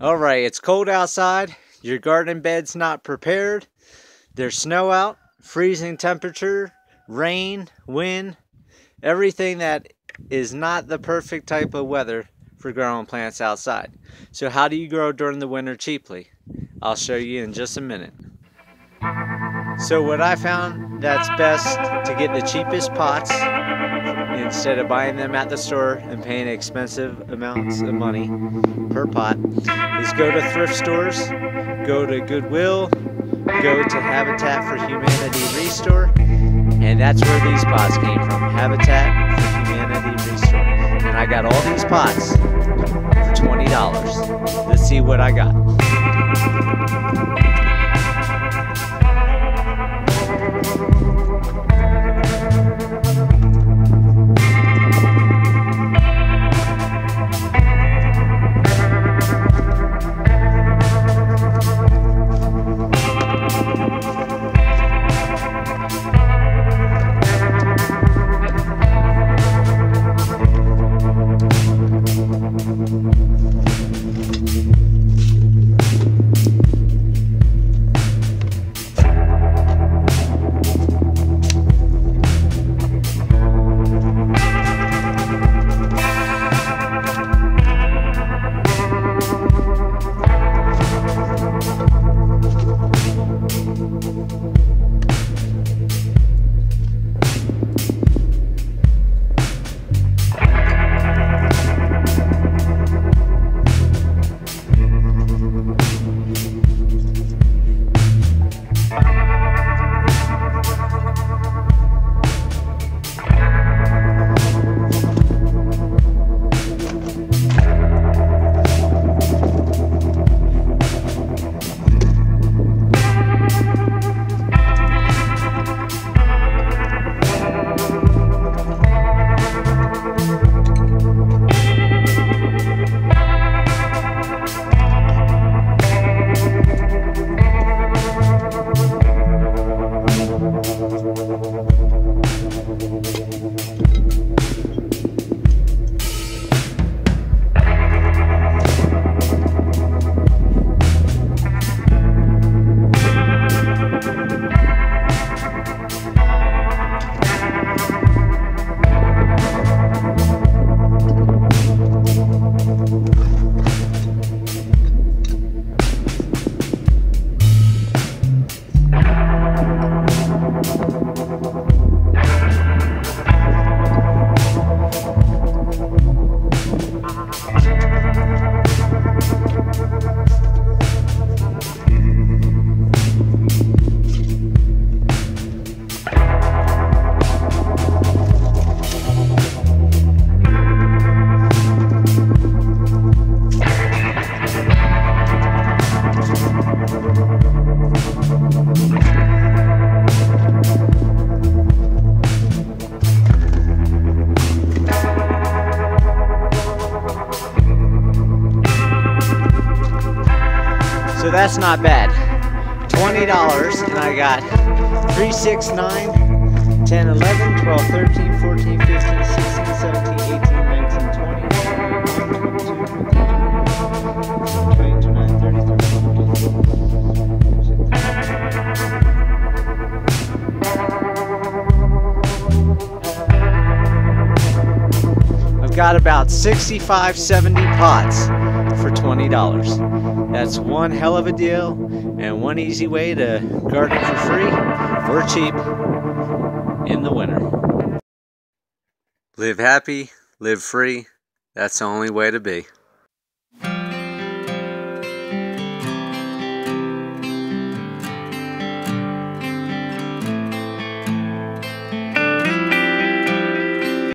All right, it's cold outside. Your garden bed's not prepared. There's snow out, freezing temperature, rain, wind, everything that is not the perfect type of weather for growing plants outside. So how do you grow during the winter cheaply? I'll show you in just a minute. So what I found that's best to get the cheapest pots instead of buying them at the store and paying expensive amounts of money per pot is go to thrift stores, go to Goodwill, go to Habitat for Humanity Restore, and that's where these pots came from, Habitat for Humanity Restore. And I got all these pots for $20. Let's see what I got. That's not bad. $20 and I got 3, 6, 9, 10, 11, 12, 13, 14, 15, 16, 17, 18, 19, 20, 29, 30, 31, I've got about 65, 70 pots $20. That's one hell of a deal and one easy way to garden for free or cheap in the winter. Live happy, live free. That's the only way to be.